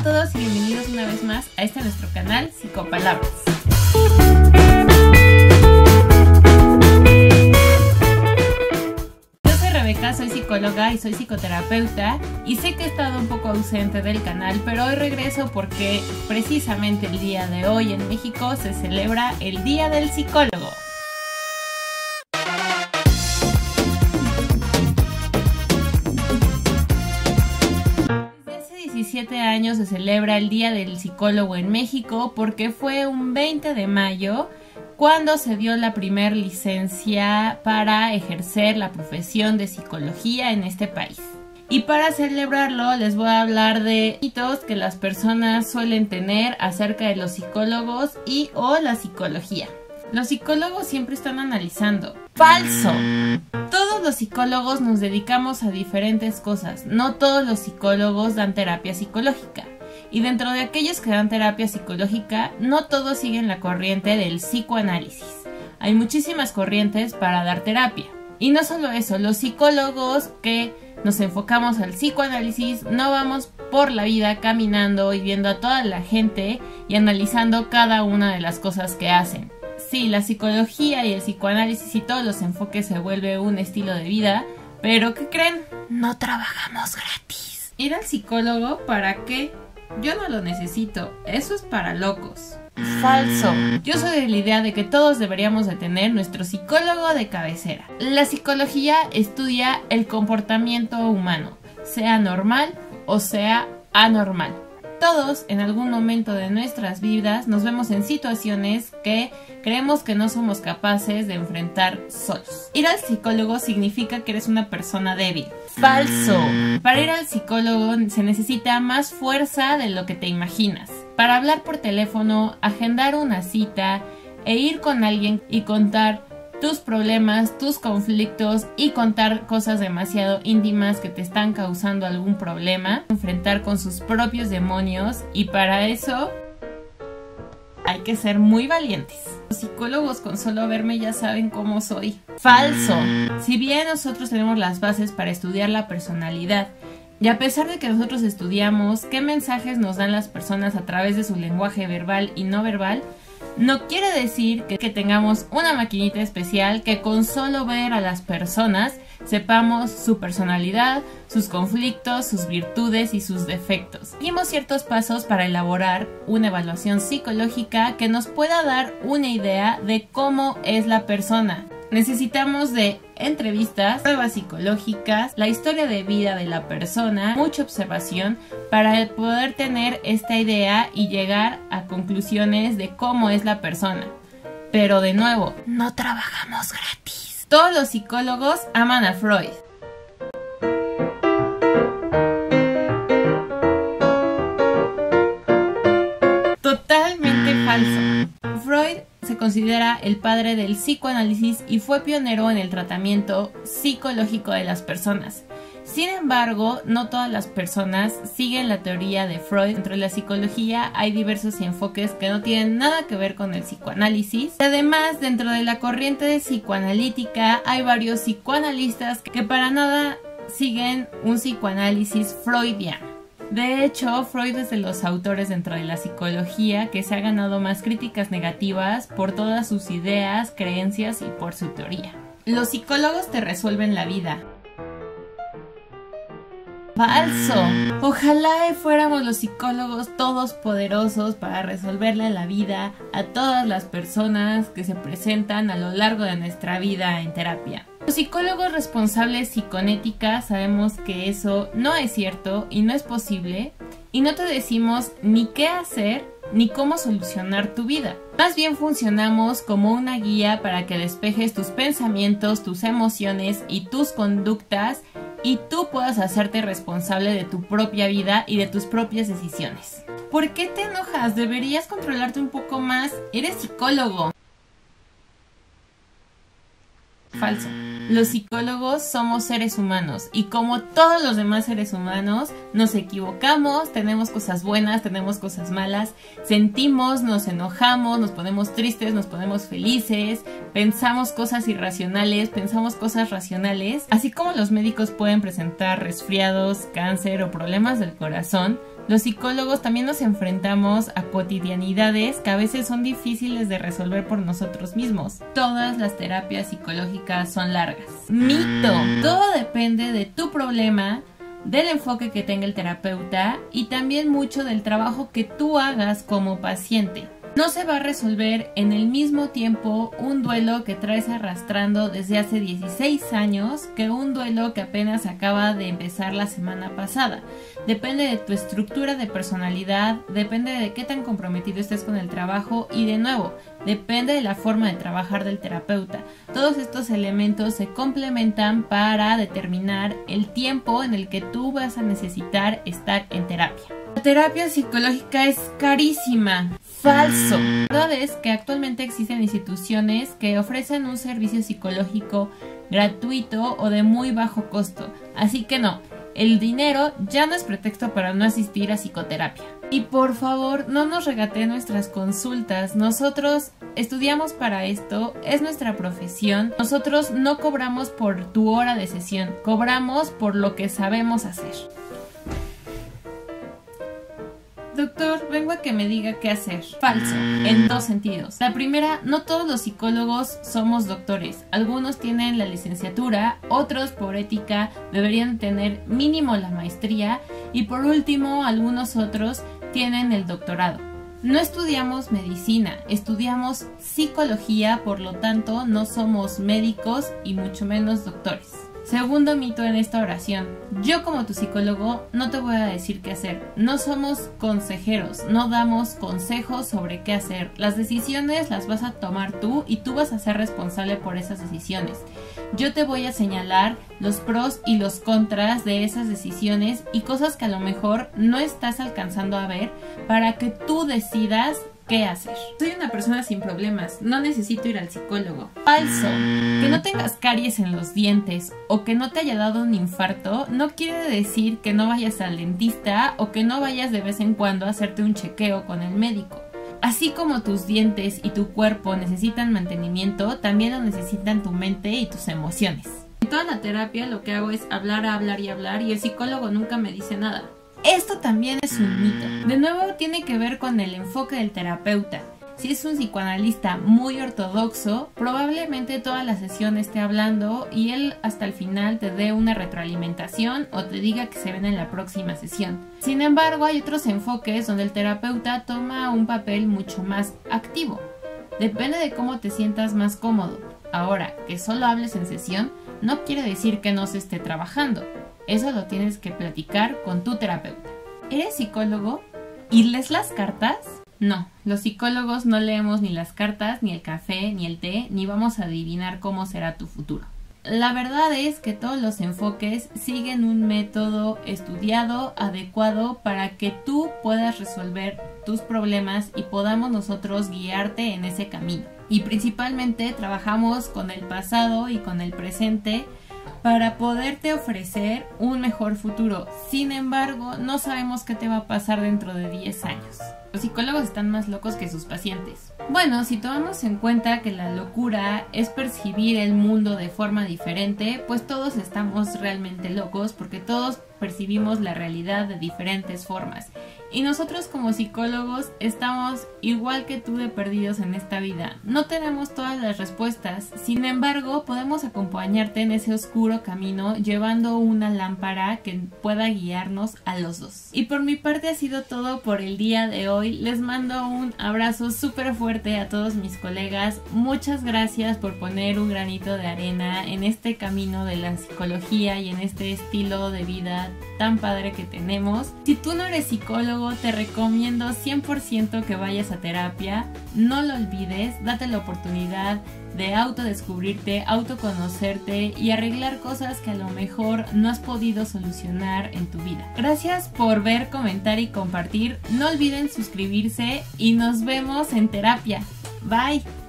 a todos y bienvenidos una vez más a este nuestro canal Psicopalabras. Yo soy Rebeca, soy psicóloga y soy psicoterapeuta y sé que he estado un poco ausente del canal, pero hoy regreso porque precisamente el día de hoy en México se celebra el Día del Psicólogo. 17 años se celebra el Día del Psicólogo en México porque fue un 20 de mayo cuando se dio la primer licencia para ejercer la profesión de psicología en este país. Y para celebrarlo les voy a hablar de mitos que las personas suelen tener acerca de los psicólogos y o la psicología. Los psicólogos siempre están analizando. Falso. Todos los psicólogos nos dedicamos a diferentes cosas. No todos los psicólogos dan terapia psicológica. Y dentro de aquellos que dan terapia psicológica, no todos siguen la corriente del psicoanálisis. Hay muchísimas corrientes para dar terapia. Y no solo eso, los psicólogos que nos enfocamos al psicoanálisis no vamos por la vida caminando y viendo a toda la gente y analizando cada una de las cosas que hacen. Sí, la psicología y el psicoanálisis y todos los enfoques se vuelve un estilo de vida, pero ¿qué creen? No trabajamos gratis. Ir al psicólogo, ¿para qué? Yo no lo necesito, eso es para locos. Falso. Yo soy de la idea de que todos deberíamos de tener nuestro psicólogo de cabecera. La psicología estudia el comportamiento humano, sea normal o sea anormal. Todos en algún momento de nuestras vidas nos vemos en situaciones que creemos que no somos capaces de enfrentar solos. Ir al psicólogo significa que eres una persona débil. Falso. Para ir al psicólogo se necesita más fuerza de lo que te imaginas. Para hablar por teléfono, agendar una cita e ir con alguien y contar tus problemas, tus conflictos y contar cosas demasiado íntimas que te están causando algún problema, enfrentar con sus propios demonios y para eso hay que ser muy valientes. Los psicólogos con solo verme ya saben cómo soy. Falso. Si bien nosotros tenemos las bases para estudiar la personalidad, y a pesar de que nosotros estudiamos qué mensajes nos dan las personas a través de su lenguaje verbal y no verbal, no quiere decir que, tengamos una maquinita especial que con solo ver a las personas sepamos su personalidad, sus conflictos, sus virtudes y sus defectos. Dimos ciertos pasos para elaborar una evaluación psicológica que nos pueda dar una idea de cómo es la persona. Necesitamos de entrevistas, pruebas psicológicas, la historia de vida de la persona, mucha observación para poder tener esta idea y llegar a conclusiones de cómo es la persona. Pero de nuevo, no trabajamos gratis. Todos los psicólogos aman a Freud. Considera el padre del psicoanálisis y fue pionero en el tratamiento psicológico de las personas. Sin embargo, no todas las personas siguen la teoría de Freud. Dentro de la psicología hay diversos enfoques que no tienen nada que ver con el psicoanálisis. Además, dentro de la corriente de psicoanalítica hay varios psicoanalistas que para nada siguen un psicoanálisis freudiano. De hecho, Freud es de los autores dentro de la psicología que se ha ganado más críticas negativas por todas sus ideas, creencias y por su teoría. Los psicólogos te resuelven la vida. Falso. Ojalá fuéramos los psicólogos todos poderosos para resolverle la vida a todas las personas que se presentan a lo largo de nuestra vida en terapia. Los psicólogos responsables psiconética sabemos que eso no es cierto y no es posible y no te decimos ni qué hacer ni cómo solucionar tu vida. Más bien funcionamos como una guía para que despejes tus pensamientos, tus emociones y tus conductas y tú puedas hacerte responsable de tu propia vida y de tus propias decisiones. ¿Por qué te enojas? Deberías controlarte un poco más. Eres psicólogo. Falso. Los psicólogos somos seres humanos y como todos los demás seres humanos nos equivocamos, tenemos cosas buenas, tenemos cosas malas, sentimos, nos enojamos, nos ponemos tristes, nos ponemos felices, pensamos cosas irracionales, pensamos cosas racionales, así como los médicos pueden presentar resfriados, cáncer o problemas del corazón, Los psicólogos también nos enfrentamos a cotidianidades que a veces son difíciles de resolver por nosotros mismos. Todas las terapias psicológicas son largas. Mito. Todo depende de tu problema, del enfoque que tenga el terapeuta y también mucho del trabajo que tú hagas como paciente. No se va a resolver en el mismo tiempo un duelo que traes arrastrando desde hace 16 años que un duelo que apenas acaba de empezar la semana pasada. Depende de tu estructura de personalidad, depende de qué tan comprometido estés con el trabajo y de nuevo, depende de la forma de trabajar del terapeuta. Todos estos elementos se complementan para determinar el tiempo en el que tú vas a necesitar estar en terapia. La terapia psicológica es carísima. Falso. La verdad es que actualmente existen instituciones que ofrecen un servicio psicológico gratuito o de muy bajo costo. Así que no, el dinero ya no es pretexto para no asistir a psicoterapia. Y por favor, no nos regate nuestras consultas. Nosotros estudiamos para esto, es nuestra profesión. Nosotros no cobramos por tu hora de sesión, cobramos por lo que sabemos hacer. Doctor, vengo a que me diga qué hacer. Falso, en dos sentidos. La primera, no todos los psicólogos somos doctores. Algunos tienen la licenciatura, otros por ética deberían tener mínimo la maestría y por último, algunos otros tienen el doctorado. No estudiamos medicina, estudiamos psicología, por lo tanto no somos médicos y mucho menos doctores. Segundo mito en esta oración. Yo como tu psicólogo no te voy a decir qué hacer. No somos consejeros, no damos consejos sobre qué hacer. Las decisiones las vas a tomar tú y tú vas a ser responsable por esas decisiones. Yo te voy a señalar los pros y los contras de esas decisiones y cosas que a lo mejor no estás alcanzando a ver para que tú decidas qué hacer. Soy una persona sin problemas, no necesito ir al psicólogo. Falso. Que no tengas caries en los dientes o que no te haya dado un infarto no quiere decir que no vayas al dentista o que no vayas de vez en cuando a hacerte un chequeo con el médico. Así como tus dientes y tu cuerpo necesitan mantenimiento, también lo necesitan tu mente y tus emociones. En toda la terapia lo que hago es hablar, hablar y hablar y el psicólogo nunca me dice nada. Esto también es un mito. De nuevo tiene que ver con el enfoque del terapeuta. Si es un psicoanalista muy ortodoxo, probablemente toda la sesión esté hablando y él hasta el final te dé una retroalimentación o te diga que se ven en la próxima sesión. Sin embargo, hay otros enfoques donde el terapeuta toma un papel mucho más activo. Depende de cómo te sientas más cómodo. Ahora, que solo hables en sesión no quiere decir que no se esté trabajando. Eso lo tienes que platicar con tu terapeuta. ¿Eres psicólogo? ¿Y lees las cartas? No, los psicólogos no leemos ni las cartas, ni el café, ni el té, ni vamos a adivinar cómo será tu futuro. La verdad es que todos los enfoques siguen un método estudiado, adecuado, para que tú puedas resolver tus problemas y podamos nosotros guiarte en ese camino. Y principalmente trabajamos con el pasado y con el presente para poderte ofrecer un mejor futuro. Sin embargo, no sabemos qué te va a pasar dentro de 10 años. Los psicólogos están más locos que sus pacientes. Bueno, si tomamos en cuenta que la locura es percibir el mundo de forma diferente, pues todos estamos realmente locos porque todos percibimos la realidad de diferentes formas. Y nosotros como psicólogos estamos igual que tú de perdidos en esta vida. No tenemos todas las respuestas, sin embargo podemos acompañarte en ese oscuro camino llevando una lámpara que pueda guiarnos a los dos. Y por mi parte ha sido todo por el día de hoy. Les mando un abrazo súper fuerte a todos mis colegas. Muchas gracias por poner un granito de arena en este camino de la psicología y en este estilo de vida tan padre que tenemos. Si tú no eres psicólogo, te recomiendo 100% que vayas a terapia. No lo olvides, date la oportunidad de autodescubrirte, autoconocerte y arreglar cosas que a lo mejor no has podido solucionar en tu vida. Gracias por ver, comentar y compartir. No olviden suscribirse y nos vemos en terapia. Bye.